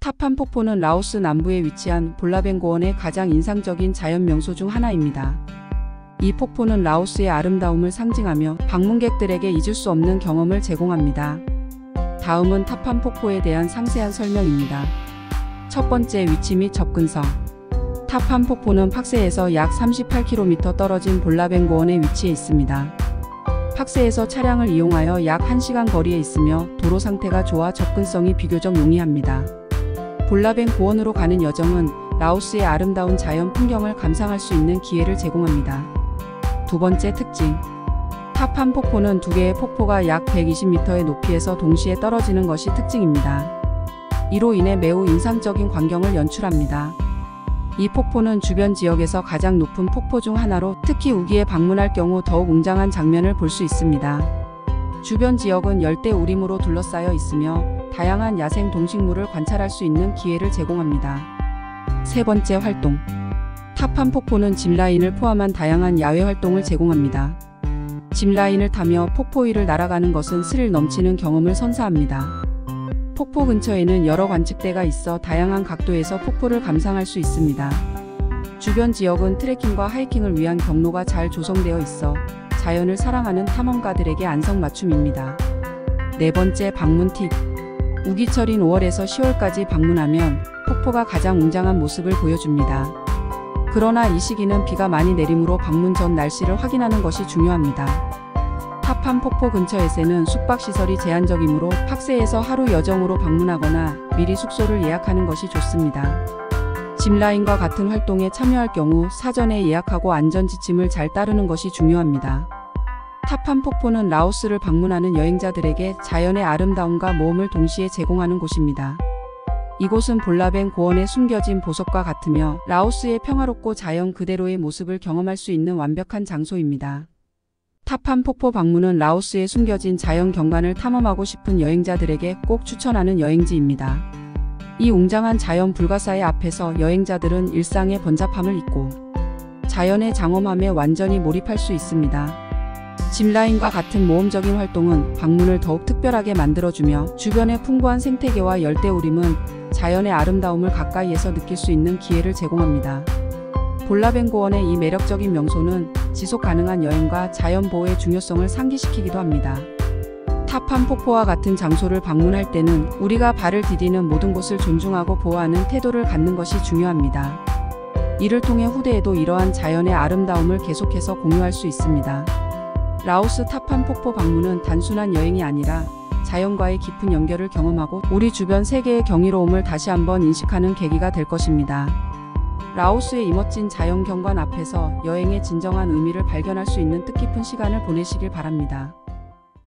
타판 폭포는 라오스 남부에 위치한 볼라벤고원의 가장 인상적인 자연 명소 중 하나입니다. 이 폭포는 라오스의 아름다움을 상징하며 방문객들에게 잊을 수 없는 경험을 제공합니다. 다음은 타판 폭포에 대한 상세한 설명입니다. 첫 번째 위치 및 접근성. 타판 폭포는 팍세에서 약 38km 떨어진 볼라벤고원에 위치해 있습니다. 팍세에서 차량을 이용하여 약 1시간 거리에 있으며 도로 상태가 좋아 접근성이 비교적 용이합니다. 볼라벤 고원으로 가는 여정은 라오스의 아름다운 자연 풍경을 감상할 수 있는 기회를 제공합니다. 두 번째 특징. 타판 폭포는 두 개의 폭포가 약 120m의 높이에서 동시에 떨어지는 것이 특징입니다. 이로 인해 매우 인상적인 광경을 연출합니다. 이 폭포는 주변 지역에서 가장 높은 폭포 중 하나로 특히 우기에 방문할 경우 더욱 웅장한 장면을 볼 수 있습니다. 주변 지역은 열대 우림으로 둘러싸여 있으며 다양한 야생 동식물을 관찰할 수 있는 기회를 제공합니다. 세 번째 활동. 타판 폭포는 짚라인을 포함한 다양한 야외 활동을 제공합니다. 짚라인을 타며 폭포 위를 날아가는 것은 스릴 넘치는 경험을 선사합니다. 폭포 근처에는 여러 관측대가 있어 다양한 각도에서 폭포를 감상할 수 있습니다. 주변 지역은 트레킹과 하이킹을 위한 경로가 잘 조성되어 있어 자연을 사랑하는 탐험가들에게 안성맞춤입니다. 네 번째 방문 팁. 우기철인 5월에서 10월까지 방문하면 폭포가 가장 웅장한 모습을 보여줍니다. 그러나 이 시기는 비가 많이 내리므로 방문 전 날씨를 확인하는 것이 중요합니다. 타판 폭포 근처에서는 숙박시설이 제한적이므로 팍세에서 하루 여정으로 방문하거나 미리 숙소를 예약하는 것이 좋습니다. 짚라인과 같은 활동에 참여할 경우 사전에 예약하고 안전 지침을 잘 따르는 것이 중요합니다. 타판 폭포는 라오스를 방문하는 여행자들에게 자연의 아름다움과 모험을 동시에 제공하는 곳입니다. 이곳은 볼라벤 고원에 숨겨진 보석과 같으며 라오스의 평화롭고 자연 그대로의 모습을 경험할 수 있는 완벽한 장소입니다. 타판 폭포 방문은 라오스의 숨겨진 자연 경관을 탐험하고 싶은 여행자들에게 꼭 추천하는 여행지입니다. 이 웅장한 자연 불가사의 앞에서 여행자들은 일상의 번잡함을 잊고 자연의 장엄함에 완전히 몰입할 수 있습니다. 짚라인과 같은 모험적인 활동은 방문을 더욱 특별하게 만들어주며 주변의 풍부한 생태계와 열대우림은 자연의 아름다움을 가까이에서 느낄 수 있는 기회를 제공합니다. 볼라벤 고원의 이 매력적인 명소는 지속 가능한 여행과 자연 보호의 중요성을 상기시키기도 합니다. 타판 폭포와 같은 장소를 방문할 때는 우리가 발을 디디는 모든 곳을 존중하고 보호하는 태도를 갖는 것이 중요합니다. 이를 통해 후대에도 이러한 자연의 아름다움을 계속해서 공유할 수 있습니다. 라오스 타판 폭포 방문은 단순한 여행이 아니라 자연과의 깊은 연결을 경험하고 우리 주변 세계의 경이로움을 다시 한번 인식하는 계기가 될 것입니다. 라오스의 이 멋진 자연 경관 앞에서 여행의 진정한 의미를 발견할 수 있는 뜻깊은 시간을 보내시길 바랍니다.